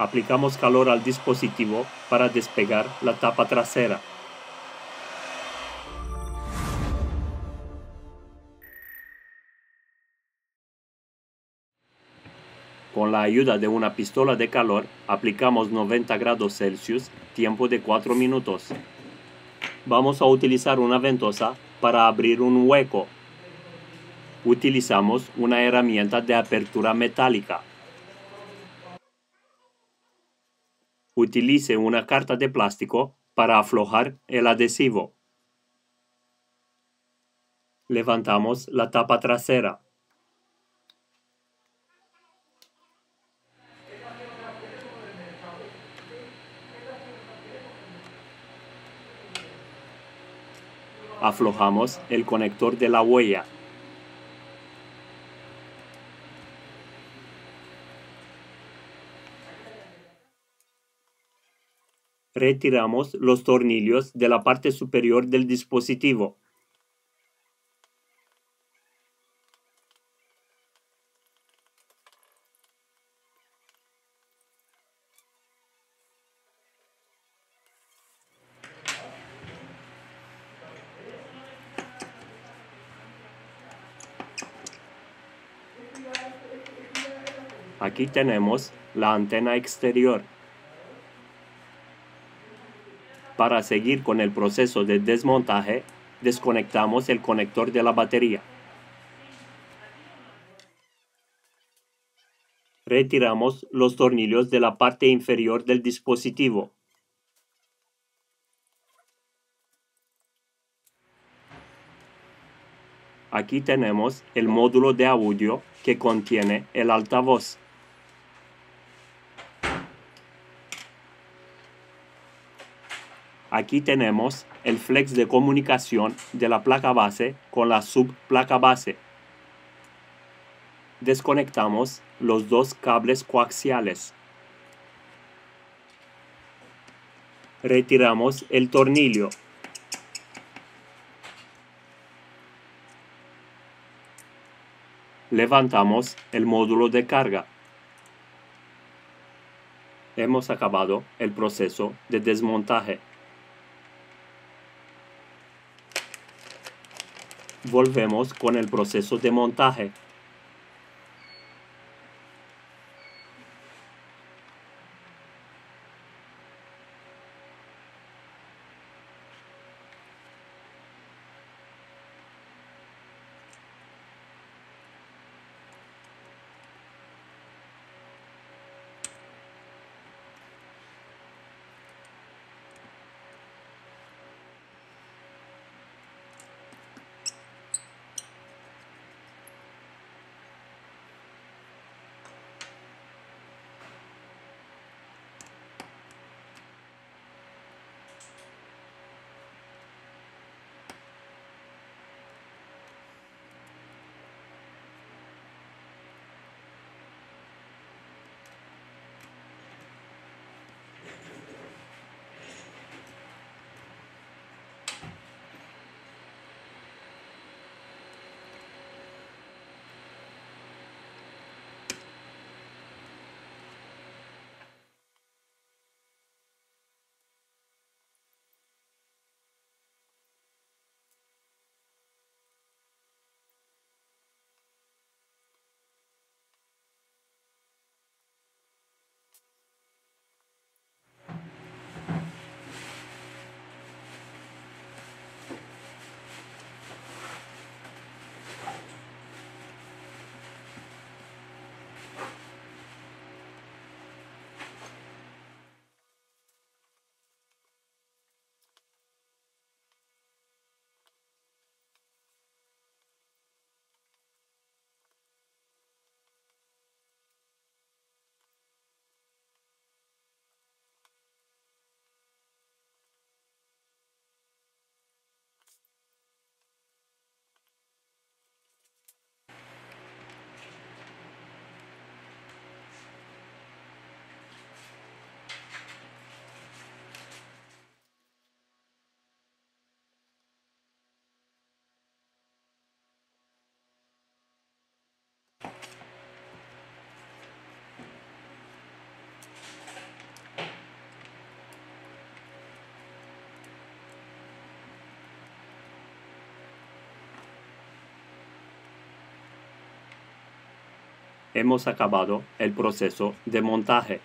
Aplicamos calor al dispositivo para despegar la tapa trasera. Con la ayuda de una pistola de calor, aplicamos 90 grados Celsius, tiempo de 4 minutos. Vamos a utilizar una ventosa para abrir un hueco. Utilizamos una herramienta de apertura metálica. Utilice una carta de plástico para aflojar el adhesivo. Levantamos la tapa trasera. Aflojamos el conector de la huella. Retiramos los tornillos de la parte superior del dispositivo. Aquí tenemos la antena exterior. Para seguir con el proceso de desmontaje, desconectamos el conector de la batería. Retiramos los tornillos de la parte inferior del dispositivo. Aquí tenemos el módulo de audio que contiene el altavoz. Aquí tenemos el flex de comunicación de la placa base con la subplaca base. Desconectamos los dos cables coaxiales. Retiramos el tornillo. Levantamos el módulo de carga. Hemos acabado el proceso de desmontaje. Volvemos con el proceso de montaje. Hemos acabado el proceso de montaje.